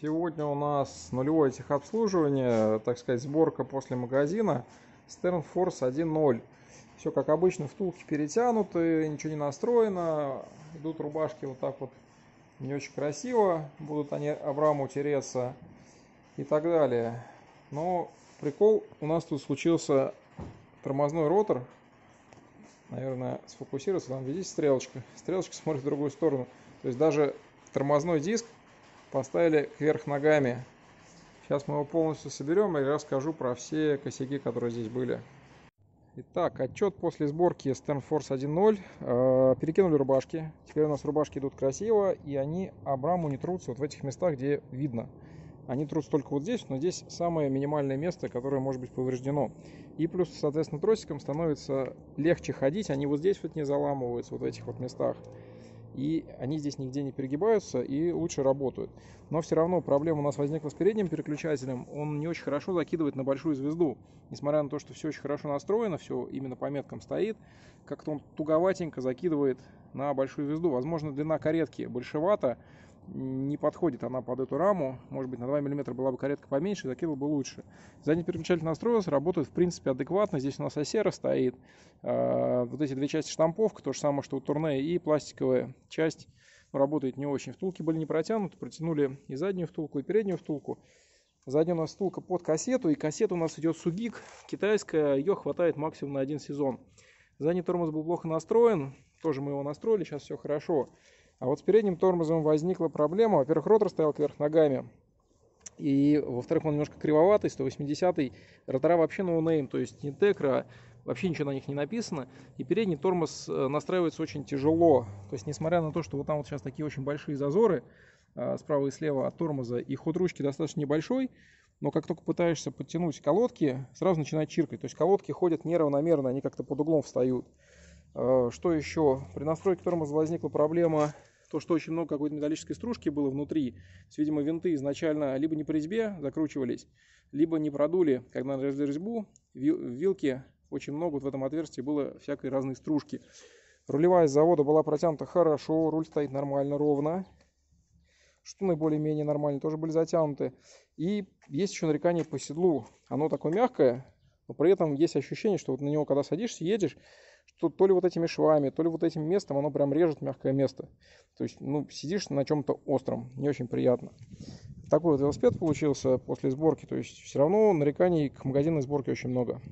Сегодня у нас нулевое техобслуживание, так сказать, сборка после магазина Stern Force 1.0. Все как обычно, втулки перетянуты, ничего не настроено. Идут рубашки вот так вот не очень красиво, будут они Абраму тереться и так далее. Но прикол, у нас тут случился тормозной ротор. Наверное, сфокусироваться, там видите стрелочка. Стрелочка смотрит в другую сторону. То есть даже тормозной диск поставили кверх ногами. Сейчас мы его полностью соберем и расскажу про все косяки, которые здесь были. Итак, отчет после сборки Sternforce 1.0. Э, перекинули рубашки. Теперь у нас рубашки идут красиво, и они Абраму не трутся вот в этих местах, где видно. Они трутся только вот здесь, но здесь самое минимальное место, которое может быть повреждено. И плюс, соответственно, тросиком становится легче ходить, они вот здесь вот не заламываются, вот в этих вот местах и они здесь нигде не перегибаются и лучше работают. Но все равно проблема у нас возникла с передним переключателем, он не очень хорошо закидывает на большую звезду. Несмотря на то, что все очень хорошо настроено, все именно по меткам стоит, как-то он туговатенько закидывает на большую звезду. Возможно, длина каретки большевата, не подходит она под эту раму. Может быть, на 2 мм была бы каретка поменьше, закидывал бы лучше. Задний переключатель настроился, работает в принципе адекватно. Здесь у нас осера стоит. А, вот эти две части штамповка, то же самое, что у турне, и пластиковая часть работает не очень. Втулки были не протянуты, протянули и заднюю втулку, и переднюю втулку. Задняя у нас втулка под кассету, и кассета у нас идет Сугик, китайская, ее хватает максимум на один сезон. Задний тормоз был плохо настроен, тоже мы его настроили, сейчас все хорошо. А вот с передним тормозом возникла проблема. Во-первых, ротор стоял кверх ногами. И, во-вторых, он немножко кривоватый, 180-й. Ротора вообще ноунейм, то есть не Tektro, вообще ничего на них не написано. И передний тормоз э, настраивается очень тяжело. То есть, несмотря на то, что вот там вот сейчас такие очень большие зазоры, э, справа и слева от тормоза, и ход ручки достаточно небольшой, но как только пытаешься подтянуть колодки, сразу начинает чиркать. То есть колодки ходят неравномерно, они как-то под углом встают. Э, что еще? При настройке тормоза возникла проблема то, что очень много какой-то металлической стружки было внутри. есть, видимо, винты изначально либо не по резьбе закручивались, либо не продули, когда нарезали резьбу. В вилке очень много вот в этом отверстии было всякой разной стружки. Рулевая с завода была протянута хорошо, руль стоит нормально, ровно. Штуны более-менее нормальные, тоже были затянуты. И есть еще нарекание по седлу. Оно такое мягкое, но при этом есть ощущение, что вот на него, когда садишься, едешь, что то ли вот этими швами, то ли вот этим местом оно прям режет мягкое место. То есть, ну, сидишь на чем-то остром, не очень приятно. Такой вот велосипед получился после сборки, то есть все равно нареканий к магазинной сборке очень много.